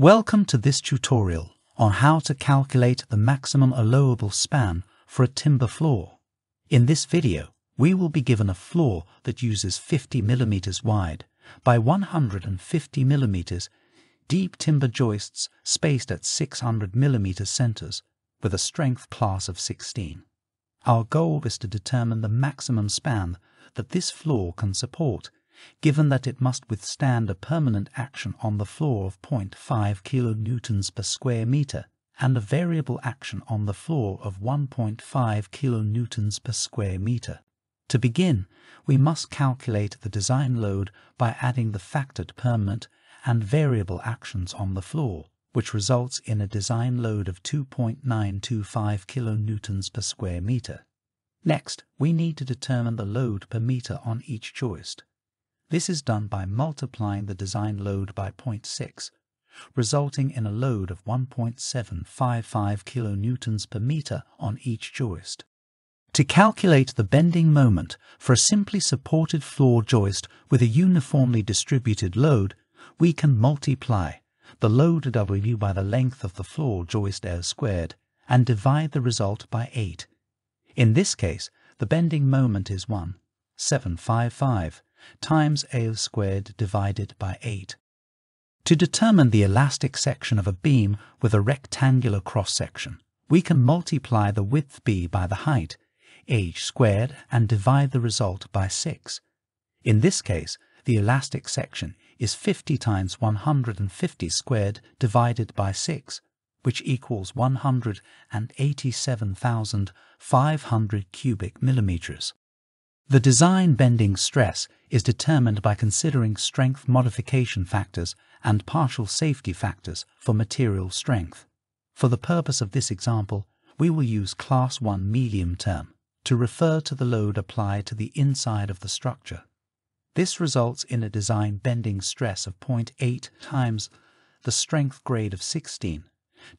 Welcome to this tutorial on how to calculate the maximum allowable span for a timber floor. In this video, we will be given a floor that uses 50 mm wide by 150 mm deep timber joists spaced at 600 mm centers with a strength class of 16. Our goal is to determine the maximum span that this floor can support given that it must withstand a permanent action on the floor of 0.5 kilonewtons per square meter and a variable action on the floor of 1.5 kilonewtons per square meter. To begin, we must calculate the design load by adding the factored permanent and variable actions on the floor, which results in a design load of 2.925 kilonewtons per square meter. Next, we need to determine the load per meter on each joist. This is done by multiplying the design load by 0.6, resulting in a load of 1.755 kilonewtons per meter on each joist. To calculate the bending moment for a simply supported floor joist with a uniformly distributed load, we can multiply the load W by the length of the floor joist L squared and divide the result by 8. In this case, the bending moment is 1, 755 times a squared divided by 8. To determine the elastic section of a beam with a rectangular cross-section, we can multiply the width b by the height, h squared, and divide the result by 6. In this case, the elastic section is 50 times 150 squared divided by 6, which equals 187,500 cubic millimeters. The design bending stress is determined by considering strength modification factors and partial safety factors for material strength. For the purpose of this example, we will use class 1 medium term to refer to the load applied to the inside of the structure. This results in a design bending stress of 0.8 times the strength grade of 16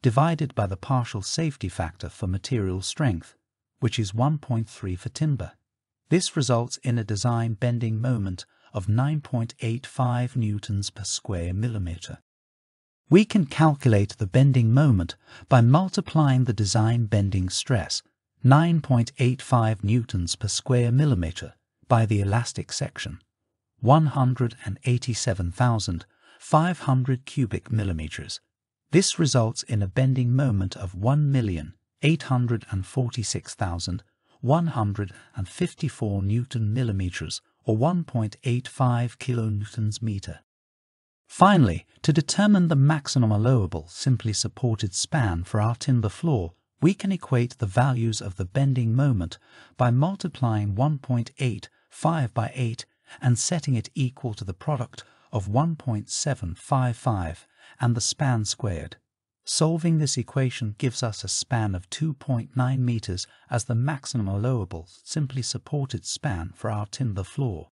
divided by the partial safety factor for material strength, which is 1.3 for timber. This results in a design bending moment of 9.85 newtons per square millimeter. We can calculate the bending moment by multiplying the design bending stress, 9.85 newtons per square millimeter, by the elastic section, 187,500 cubic millimeters. This results in a bending moment of 1,846,000 154 newton millimeters or 1.85 kilonewtons meter. Finally, to determine the maximum allowable simply supported span for our timber floor, we can equate the values of the bending moment by multiplying 1.8 5 by 8 and setting it equal to the product of 1.755 and the span squared. Solving this equation gives us a span of 2.9 meters as the maximum allowable simply supported span for our timber floor.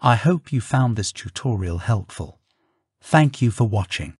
I hope you found this tutorial helpful. Thank you for watching.